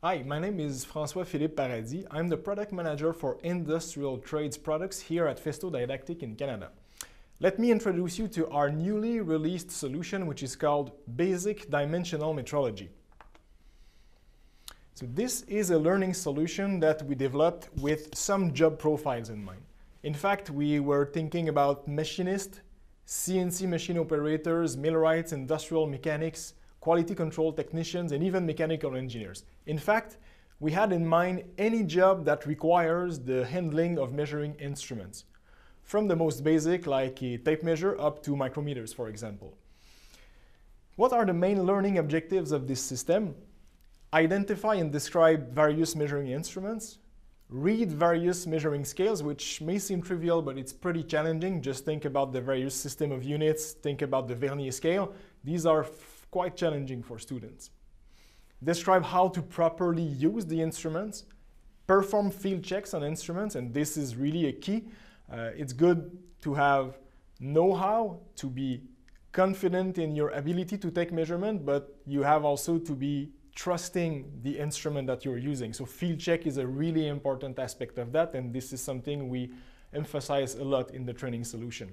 Hi, my name is François-Philippe Paradis. I'm the product manager for industrial trades products here at Festo Didactic in Canada. Let me introduce you to our newly released solution which is called Basic Dimensional Metrology. So this is a learning solution that we developed with some job profiles in mind. In fact, we were thinking about machinists, CNC machine operators, millwrights, industrial mechanics, quality control technicians, and even mechanical engineers. In fact, we had in mind any job that requires the handling of measuring instruments, from the most basic like a tape measure up to micrometers, for example. What are the main learning objectives of this system? identify and describe various measuring instruments, read various measuring scales, which may seem trivial, but it's pretty challenging. Just think about the various system of units, think about the vernier scale. These are quite challenging for students. Describe how to properly use the instruments, perform field checks on instruments, and this is really a key. Uh, it's good to have know-how, to be confident in your ability to take measurement, but you have also to be trusting the instrument that you're using. So field check is a really important aspect of that, and this is something we emphasize a lot in the training solution.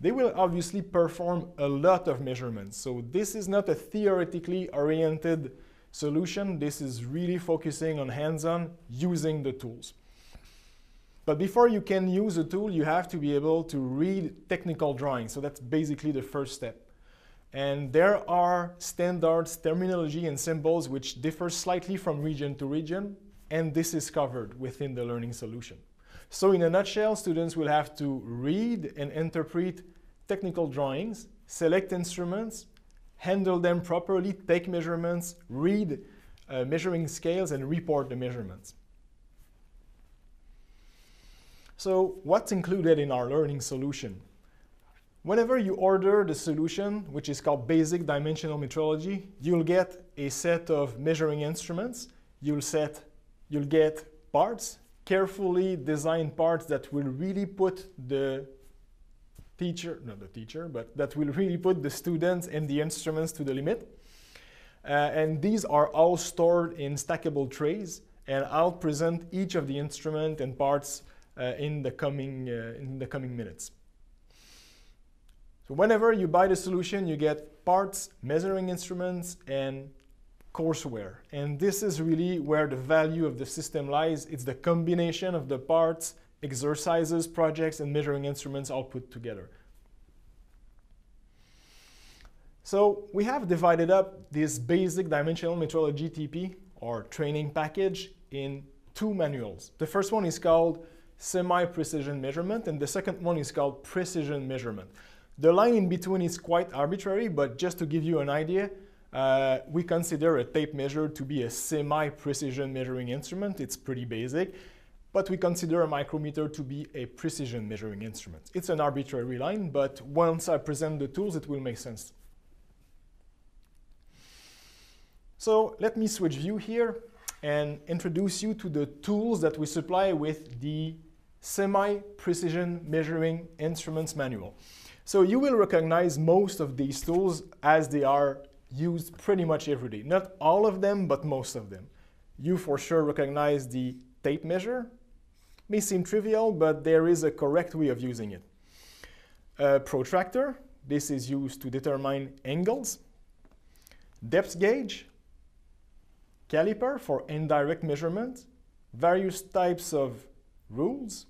They will obviously perform a lot of measurements. So this is not a theoretically oriented solution. This is really focusing on hands-on using the tools. But before you can use a tool, you have to be able to read technical drawings. So that's basically the first step. And there are standards, terminology, and symbols which differ slightly from region to region, and this is covered within the learning solution. So in a nutshell, students will have to read and interpret technical drawings, select instruments, handle them properly, take measurements, read uh, measuring scales, and report the measurements. So what's included in our learning solution? Whenever you order the solution, which is called basic dimensional metrology, you'll get a set of measuring instruments. You'll, set, you'll get parts, carefully designed parts that will really put the teacher, not the teacher, but that will really put the students and the instruments to the limit. Uh, and these are all stored in stackable trays. And I'll present each of the instrument and parts uh, in, the coming, uh, in the coming minutes. So whenever you buy the solution, you get parts, measuring instruments, and courseware. And this is really where the value of the system lies. It's the combination of the parts, exercises, projects, and measuring instruments all put together. So we have divided up this basic dimensional metrology TP, or training package, in two manuals. The first one is called semi-precision measurement, and the second one is called precision measurement. The line in between is quite arbitrary, but just to give you an idea, uh, we consider a tape measure to be a semi-precision measuring instrument. It's pretty basic. But we consider a micrometer to be a precision measuring instrument. It's an arbitrary line, but once I present the tools, it will make sense. So let me switch view here and introduce you to the tools that we supply with the semi-precision measuring instruments manual. So you will recognize most of these tools as they are used pretty much every day. Not all of them, but most of them. You for sure recognize the tape measure. May seem trivial, but there is a correct way of using it. A protractor, this is used to determine angles. Depth gauge, caliper for indirect measurement, various types of rules,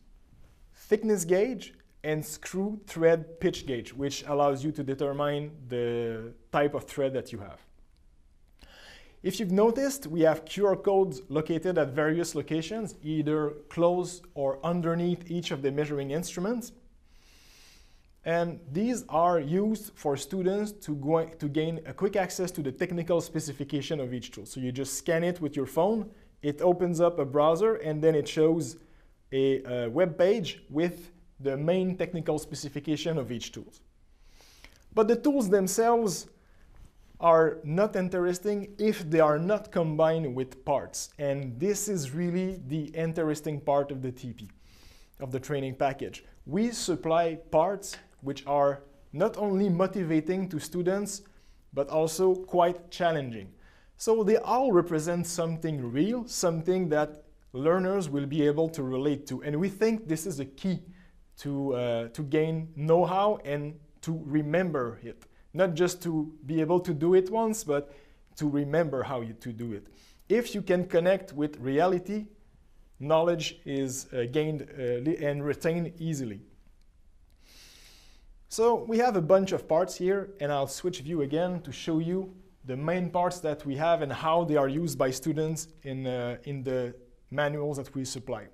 thickness gauge, and screw thread pitch gauge, which allows you to determine the type of thread that you have. If you've noticed, we have QR codes located at various locations, either close or underneath each of the measuring instruments. And these are used for students to, go, to gain a quick access to the technical specification of each tool. So you just scan it with your phone, it opens up a browser, and then it shows a, a web page with the main technical specification of each tool. But the tools themselves are not interesting if they are not combined with parts. And this is really the interesting part of the TP, of the training package. We supply parts which are not only motivating to students, but also quite challenging. So they all represent something real, something that learners will be able to relate to. And we think this is a key to, uh, to gain know-how and to remember it. Not just to be able to do it once, but to remember how you, to do it. If you can connect with reality, knowledge is uh, gained uh, and retained easily. So we have a bunch of parts here, and I'll switch view again to show you the main parts that we have and how they are used by students in, uh, in the manuals that we supply.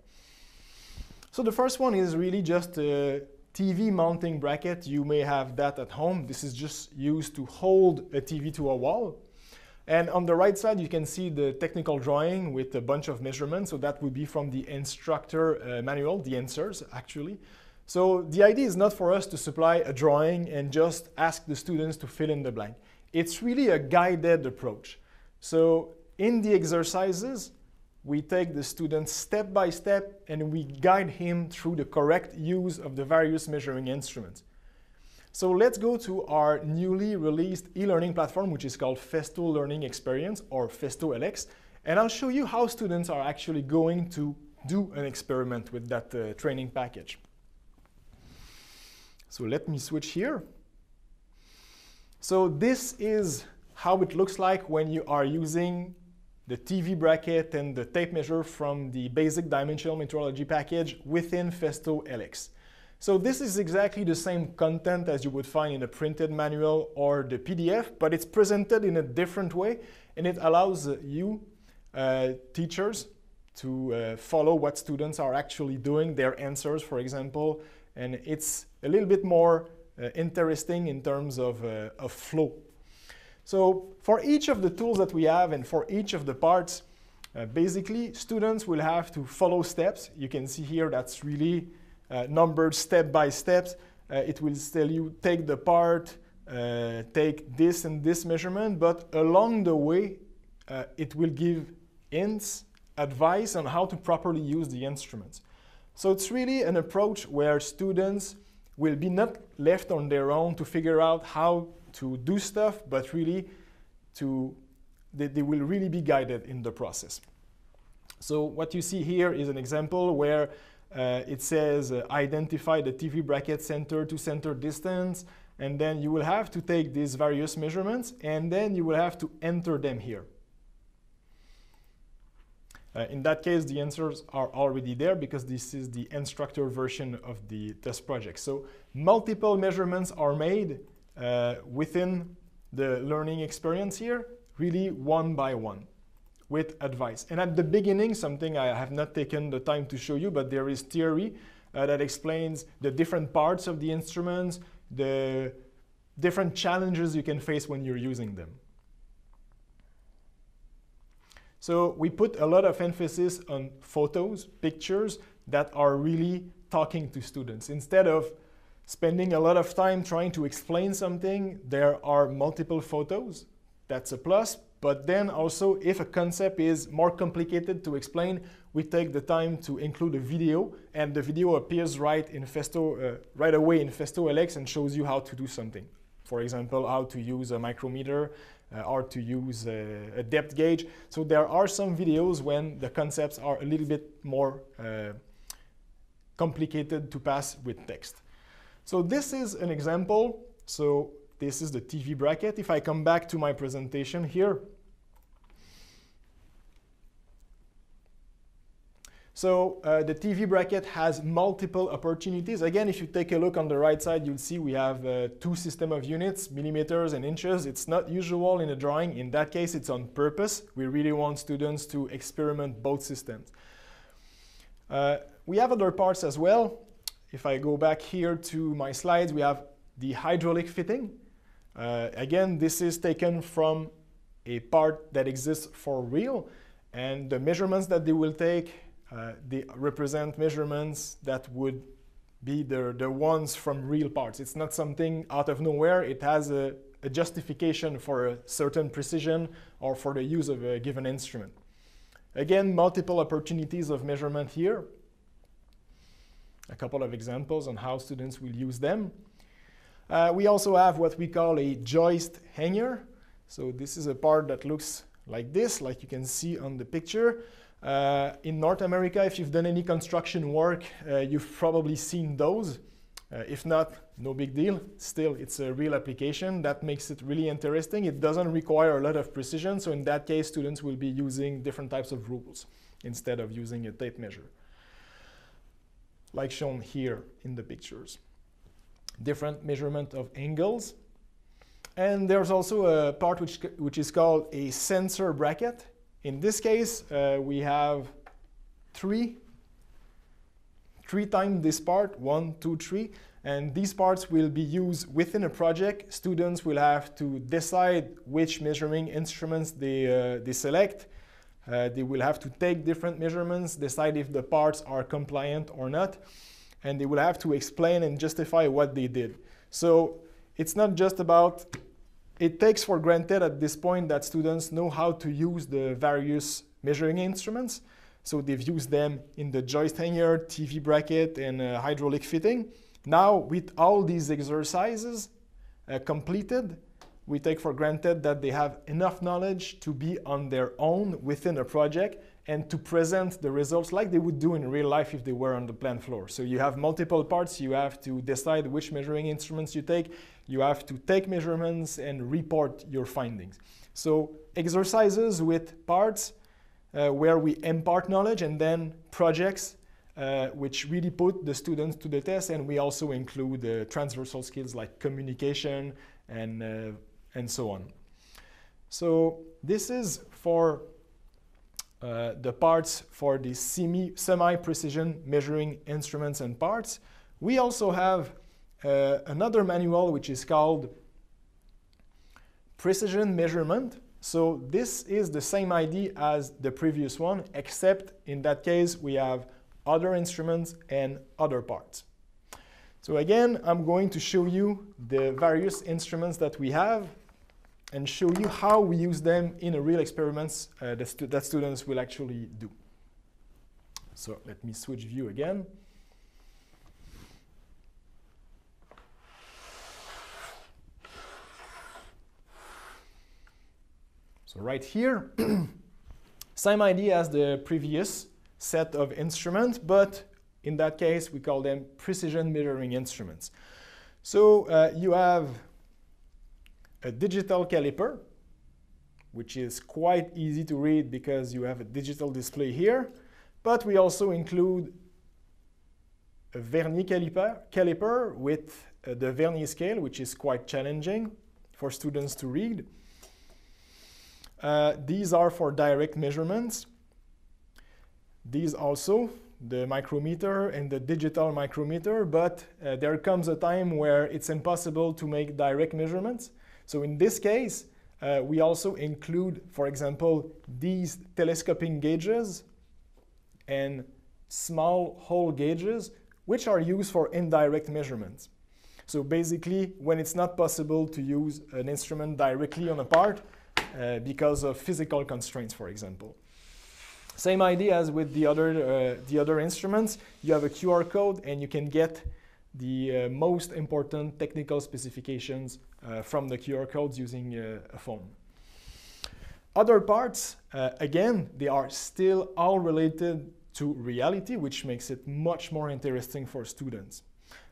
So the first one is really just a TV mounting bracket. You may have that at home. This is just used to hold a TV to a wall. And on the right side, you can see the technical drawing with a bunch of measurements. So that would be from the instructor uh, manual, the answers actually. So the idea is not for us to supply a drawing and just ask the students to fill in the blank. It's really a guided approach. So in the exercises, we take the student step by step and we guide him through the correct use of the various measuring instruments. So let's go to our newly released e-learning platform, which is called Festo Learning Experience or Festo LX. And I'll show you how students are actually going to do an experiment with that uh, training package. So let me switch here. So this is how it looks like when you are using the TV bracket and the tape measure from the basic dimensional metrology package within Festo LX. So this is exactly the same content as you would find in a printed manual or the PDF, but it's presented in a different way and it allows you, uh, teachers, to uh, follow what students are actually doing, their answers, for example, and it's a little bit more uh, interesting in terms of, uh, of flow. So for each of the tools that we have and for each of the parts, uh, basically students will have to follow steps. You can see here that's really uh, numbered step by step. Uh, it will tell you take the part, uh, take this and this measurement, but along the way it will give hints, advice on how to properly use the instruments. So it's really an approach where students will be not left on their own to figure out how to do stuff, but really to they, they will really be guided in the process. So what you see here is an example where uh, it says uh, identify the TV bracket center to center distance, and then you will have to take these various measurements, and then you will have to enter them here. Uh, in that case, the answers are already there because this is the instructor version of the test project. So multiple measurements are made uh, within the learning experience here, really one by one with advice. And at the beginning, something I have not taken the time to show you, but there is theory uh, that explains the different parts of the instruments, the different challenges you can face when you're using them. So we put a lot of emphasis on photos, pictures that are really talking to students. Instead of spending a lot of time trying to explain something, there are multiple photos. That's a plus. But then also, if a concept is more complicated to explain, we take the time to include a video, and the video appears right in Festo, uh, right away in Festo LX and shows you how to do something. For example, how to use a micrometer, uh, or to use a, a, depth gauge. So there are some videos when the concepts are a little bit more uh, complicated to pass with text. So this is an example. So this is the TV bracket. If I come back to my presentation here, So uh, the TV bracket has multiple opportunities. Again, if you take a look on the right side, you'll see we have uh, two system of units, millimeters and inches. It's not usual in a drawing. In that case, it's on purpose. We really want students to experiment both systems. Uh, we have other parts as well. If I go back here to my slides, we have the hydraulic fitting. Uh, again, this is taken from a part that exists for real. And the measurements that they will take uh, they represent measurements that would be the, the ones from real parts. It's not something out of nowhere. It has a, a justification for a certain precision or for the use of a given instrument. Again, multiple opportunities of measurement here. A couple of examples on how students will use them. Uh, we also have what we call a joist hanger. So this is a part that looks like this, like you can see on the picture. Uh, in North America, if you've done any construction work, uh, you've probably seen those. Uh, if not, no big deal. Still, it's a real application. That makes it really interesting. It doesn't require a lot of precision, so in that case, students will be using different types of rules instead of using a tape measure, like shown here in the pictures. Different measurement of angles. And there's also a part which, which is called a sensor bracket. In this case, uh, we have three, three times this part, one, two, three. And these parts will be used within a project. Students will have to decide which measuring instruments they, uh, they select. Uh, they will have to take different measurements, decide if the parts are compliant or not, and they will have to explain and justify what they did. So it's not just about, it takes for granted at this point that students know how to use the various measuring instruments. So they've used them in the joist hanger, TV bracket, and uh, hydraulic fitting. Now, with all these exercises uh, completed, we take for granted that they have enough knowledge to be on their own within a project and to present the results like they would do in real life if they were on the plant floor. So you have multiple parts, you have to decide which measuring instruments you take, you have to take measurements and report your findings. So exercises with parts uh, where we impart knowledge and then projects uh, which really put the students to the test and we also include uh, transversal skills like communication and, uh, and so on. So this is for uh, the parts for the semi-precision measuring instruments and parts. We also have uh, another manual which is called precision measurement. So this is the same idea as the previous one, except in that case we have other instruments and other parts. So again, I'm going to show you the various instruments that we have and show you how we use them in a real experiments uh, that, stu that students will actually do. So let me switch view again. So right here, same idea as the previous set of instruments, but in that case, we call them precision measuring instruments. So uh, you have a digital caliper, which is quite easy to read because you have a digital display here, but we also include a vernier caliper, caliper with uh, the vernier scale, which is quite challenging for students to read. Uh, these are for direct measurements. These also, the micrometer and the digital micrometer, but uh, there comes a time where it's impossible to make direct measurements. So in this case, uh, we also include, for example, these telescoping gauges and small hole gauges, which are used for indirect measurements. So basically, when it's not possible to use an instrument directly on a part uh, because of physical constraints, for example. Same idea as with the other, uh, the other instruments. You have a QR code and you can get the uh, most important technical specifications uh, from the QR codes using uh, a phone. Other parts, again, they are still all related to reality, which makes it much more interesting for students.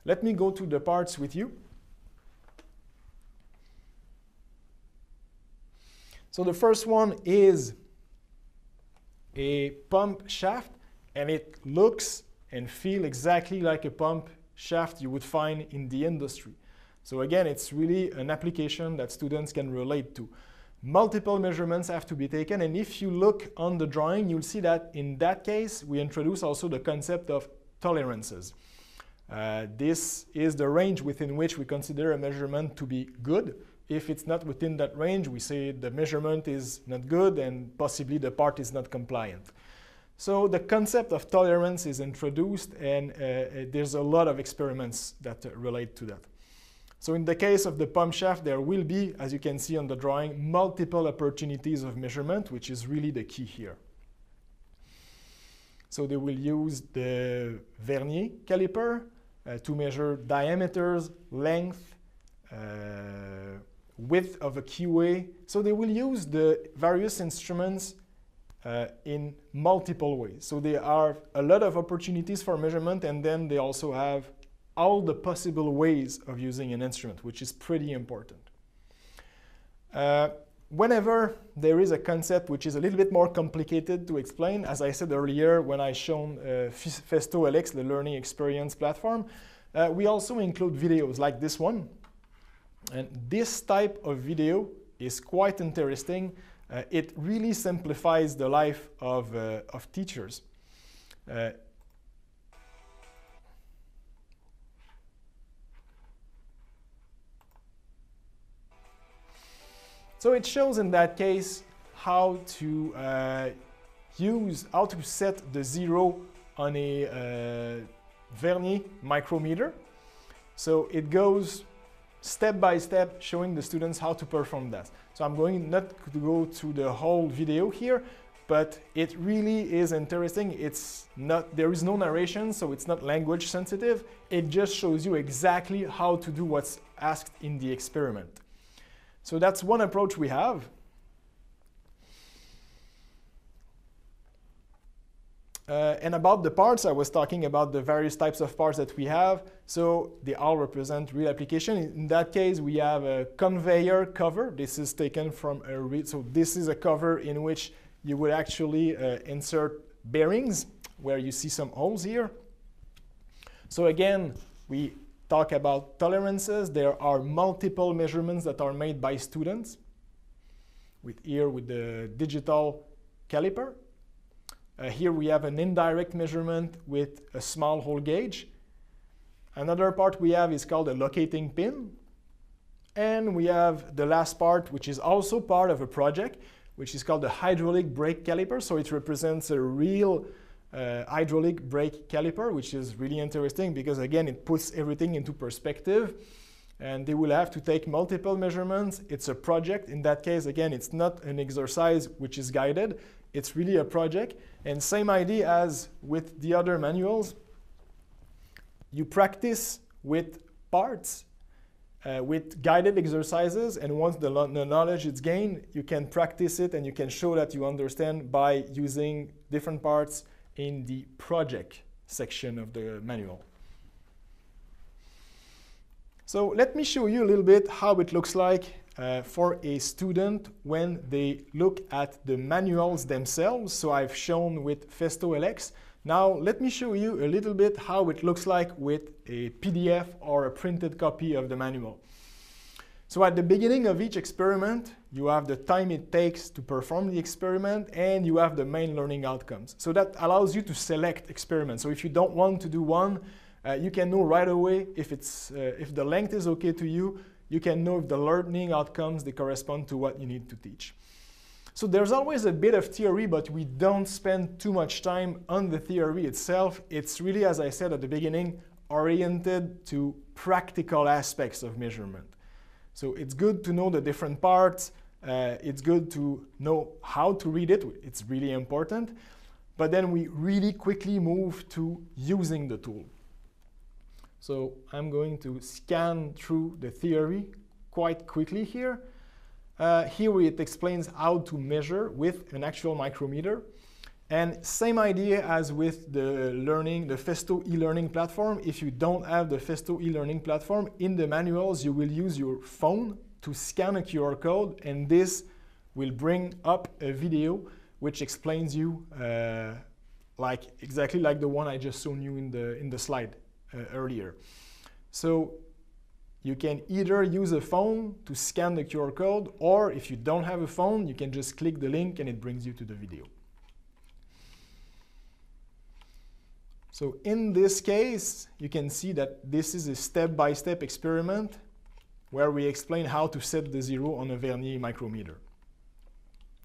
Let me go to the parts with you. So the first one is a pump shaft, and it looks and feel exactly like a pump shaft you would find in the industry. So again, it's really an application that students can relate to. Multiple measurements have to be taken, and if you look on the drawing, you'll see that in that case, we introduce also the concept of tolerances. Uh, this is the range within which we consider a measurement to be good. If it's not within that range, we say the measurement is not good and possibly the part is not compliant. So the concept of tolerance is introduced and uh, uh, there's a lot of experiments that uh, relate to that. So in the case of the pump shaft, there will be, as you can see on the drawing, multiple opportunities of measurement, which is really the key here. So they will use the vernier caliper uh, to measure diameters, length, uh, width of a keyway. So they will use the various instruments uh, in multiple ways. So there are a lot of opportunities for measurement and then they also have all the possible ways of using an instrument, which is pretty important. Uh, whenever there is a concept which is a little bit more complicated to explain, as I said earlier when I shown uh, Festo LX, the learning experience platform, uh, we also include videos like this one. And this type of video is quite interesting. Uh, it really simplifies the life of, uh, of teachers. Uh, So it shows in that case how to uh, use, how to set the zero on a uh, Vernier micrometer. So it goes step by step showing the students how to perform that. So I'm going not to go through the whole video here, but it really is interesting. It's not, there is no narration, so it's not language sensitive. It just shows you exactly how to do what's asked in the experiment. So that's one approach we have. Uh, and about the parts, I was talking about the various types of parts that we have. So they all represent real application. In that case, we have a conveyor cover. This is taken from a real, so this is a cover in which you would actually uh, insert bearings where you see some holes here. So again, we talk about tolerances. There are multiple measurements that are made by students with here with the digital caliper. Uh, here we have an indirect measurement with a small hole gauge. Another part we have is called a locating pin. And we have the last part, which is also part of a project, which is called the hydraulic brake caliper. So it represents a real uh, hydraulic brake caliper, which is really interesting because again, it puts everything into perspective and they will have to take multiple measurements. It's a project. In that case, again, it's not an exercise which is guided. It's really a project. And same idea as with the other manuals. You practice with parts, uh, with guided exercises, and once the, the knowledge is gained, you can practice it and you can show that you understand by using different parts in the project section of the manual. So let me show you a little bit how it looks like uh, for a student when they look at the manuals themselves. So I've shown with Festo LX. Now let me show you a little bit how it looks like with a PDF or a printed copy of the manual. So at the beginning of each experiment, you have the time it takes to perform the experiment and you have the main learning outcomes. So that allows you to select experiments. So if you don't want to do one, uh, you can know right away if, it's, uh, if the length is okay to you, you can know if the learning outcomes, they correspond to what you need to teach. So there's always a bit of theory, but we don't spend too much time on the theory itself. It's really, as I said at the beginning, oriented to practical aspects of measurement. So it's good to know the different parts. Uh, it's good to know how to read it. It's really important. But then we really quickly move to using the tool. So I'm going to scan through the theory quite quickly here. Uh, here it explains how to measure with an actual micrometer. And same idea as with the learning, the Festo e-learning platform. If you don't have the Festo e-learning platform, in the manuals, you will use your phone to scan a QR code, and this will bring up a video which explains you uh, like exactly like the one I just shown you in the, in the slide Uh, earlier. So you can either use a phone to scan the QR code, or if you don't have a phone, you can just click the link and it brings you to the video. So in this case, you can see that this is a step-by-step -step experiment where we explain how to set the zero on a Vernier micrometer.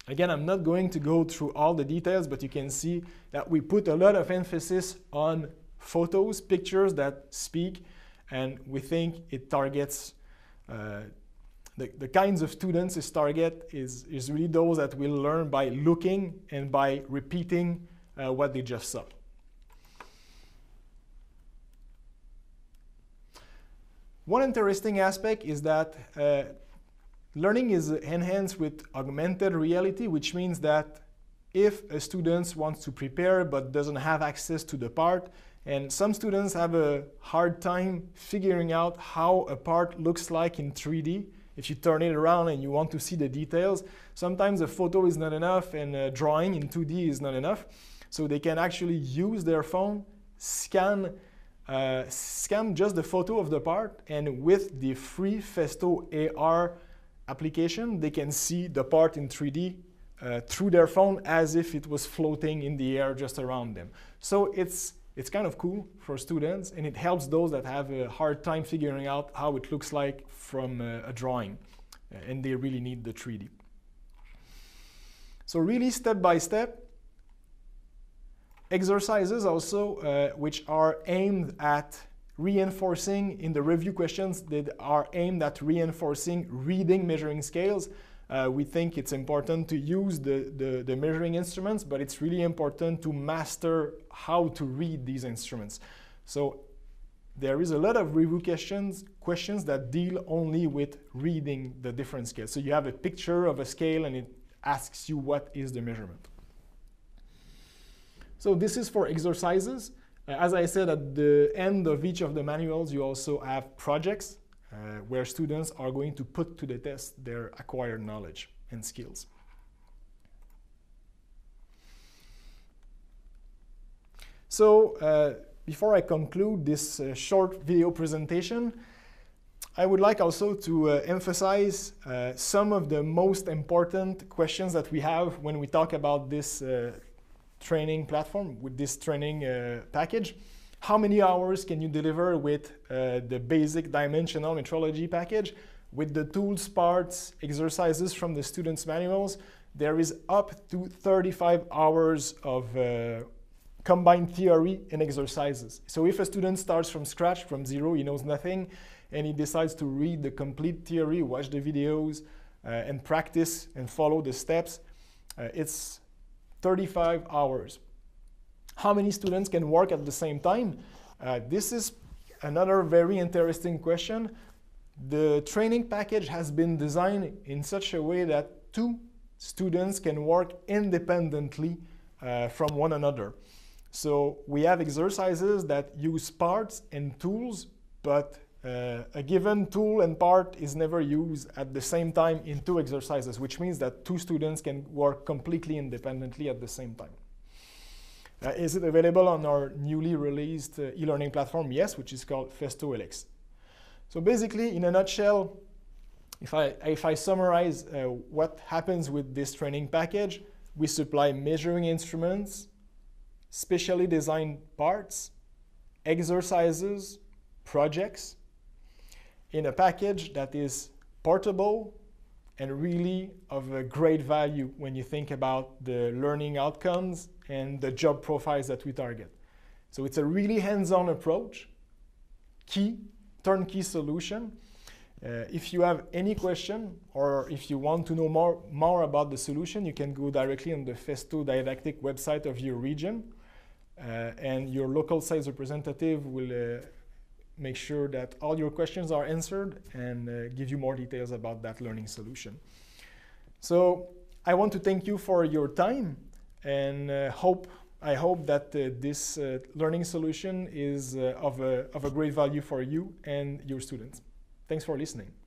Again, I'm not going to go through all the details, but you can see that we put a lot of emphasis on photos, pictures that speak, and we think it targets uh, the, the kinds of students this target is, is really those that will learn by looking and by repeating uh, what they just saw. One interesting aspect is that uh, Learning is enhanced with augmented reality, which means that if a student wants to prepare but doesn't have access to the part, and some students have a hard time figuring out how a part looks like in 3D. If you turn it around and you want to see the details, sometimes a photo is not enough and a drawing in 2D is not enough. So they can actually use their phone, scan, uh, scan just the photo of the part, and with the free Festo AR application, they can see the part in 3D uh, through their phone as if it was floating in the air just around them. So it's it's kind of cool for students and it helps those that have a hard time figuring out how it looks like from a, a drawing uh, and they really need the 3D. So really step by step, exercises also uh, which are aimed at reinforcing in the review questions that are aimed at reinforcing reading measuring scales uh, we think it's important to use the, the, the, measuring instruments, but it's really important to master how to read these instruments. So there is a lot of review questions, questions that deal only with reading the different scales. So you have a picture of a scale and it asks you what is the measurement. So this is for exercises. Uh, as I said, at the end of each of the manuals, you also have projects uh, where students are going to put to the test their acquired knowledge and skills. So uh, before I conclude this uh, short video presentation, I would like also to uh, emphasize uh, some of the most important questions that we have when we talk about this uh, training platform with this training package how many hours can you deliver with uh, the basic dimensional metrology package? With the tools, parts, exercises from the students' manuals, there is up to 35 hours of uh, combined theory and exercises. So if a student starts from scratch, from zero, he knows nothing, and he decides to read the complete theory, watch the videos, uh, and practice and follow the steps, uh, it's 35 hours how many students can work at the same time? Uh, this is another very interesting question. The training package has been designed in such a way that two students can work independently uh, from one another. So we have exercises that use parts and tools, but uh, a given tool and part is never used at the same time in two exercises, which means that two students can work completely independently at the same time. Uh, is it available on our newly released uh, e-learning platform? Yes, which is called Festo LX. So basically, in a nutshell, if I, if I summarize uh, what happens with this training package, we supply measuring instruments, specially designed parts, exercises, projects, in a package that is portable and really of a great value when you think about the learning outcomes and the job profiles that we target. So it's a really hands-on approach, key, turnkey solution. Uh, if you have any question or if you want to know more, more about the solution, you can go directly on the Festo Didactic website of your region uh, and your local sales representative will uh, make sure that all your questions are answered and uh, give you more details about that learning solution. So I want to thank you for your time and uh, hope I hope that uh, this uh, learning solution is uh, of, a, of a great value for you and your students. Thanks for listening.